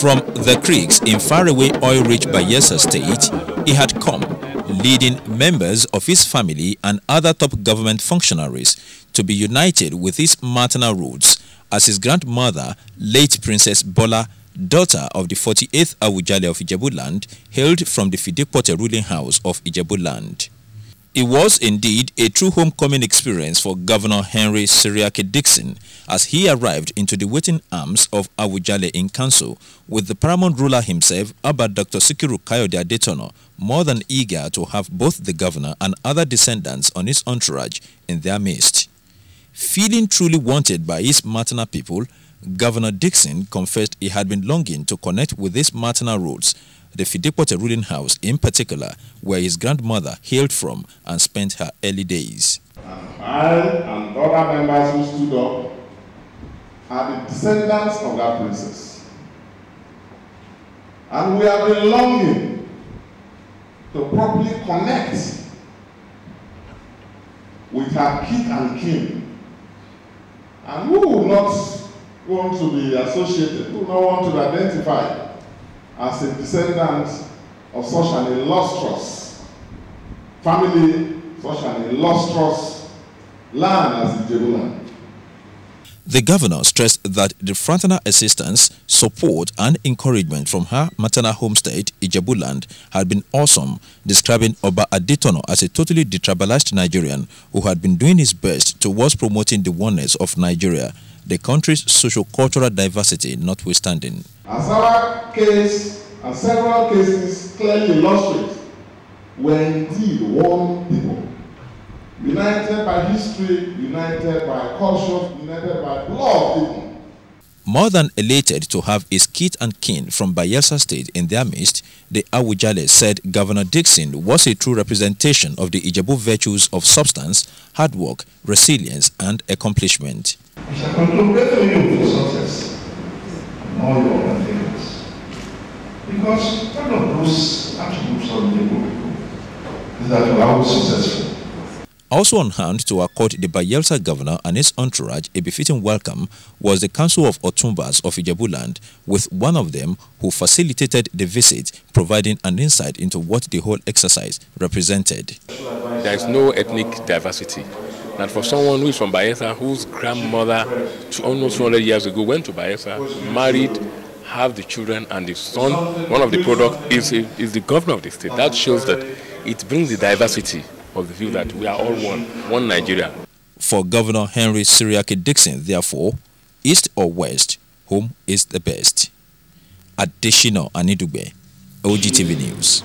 From the creeks in faraway oil-rich Bayelsa state, he had come, leading members of his family and other top government functionaries to be united with his maternal roots as his grandmother, late Princess Bola, daughter of the 48th Awujale of Ijebuland, hailed from the Fidipote ruling house of Ijebuland. It was indeed a true homecoming experience for Governor Henry Seriake Dickson as he arrived into the waiting arms of Awujale in council with the paramount ruler himself, Oba Dr. Sikiru Kayode Adetona, more than eager to have both the governor and other descendants on his entourage in their midst. Feeling truly wanted by his maternal people, Governor Dickson confessed he had been longing to connect with his maternal roots the Fidipote ruling house in particular, where his grandmother hailed from and spent her early days. I and other members who stood up are the descendants of that princess. And we have been longing to properly connect with her kith and kin. And who will not want to be associated, who will not want to identify as a descendant of such an illustrious family, such an illustrious land as the Ijebuland. The governor stressed that the fraternal assistance, support and encouragement from her maternal home state, Ijebuland, had been awesome, describing Oba Adetona as a totally detribalized Nigerian who had been doing his best towards promoting the oneness of Nigeria the country's socio-cultural diversity notwithstanding. As our case and several cases clearly illustrate, we're indeed one people, united by history, united by culture, united by blood even. More than elated to have his kith and kin from Bayelsa State in their midst, the Awujale said Governor Dickson was a true representation of the Ijebu virtues of substance, hard work, resilience and accomplishment. We shall congratulate you for success in all your endeavors. Because one of those attributes of the people is that you are successful. Also on hand to accord the Bayelsa governor and his entourage a befitting welcome was the Council of Otumbas of Ijebuland, with one of them who facilitated the visit, providing an insight into what the whole exercise represented. There is no ethnic diversity. And for someone who is from Bayelsa, whose grandmother almost 200 years ago went to Bayelsa, married, have the children, and the son, one of the products, is, is the governor of the state. That shows that it brings the diversity of the view that we are all one, one Nigeria. For Governor Henry Seriake Dickson, therefore, East or West, whom is the best? Adesina Anidugbe, OGTV News.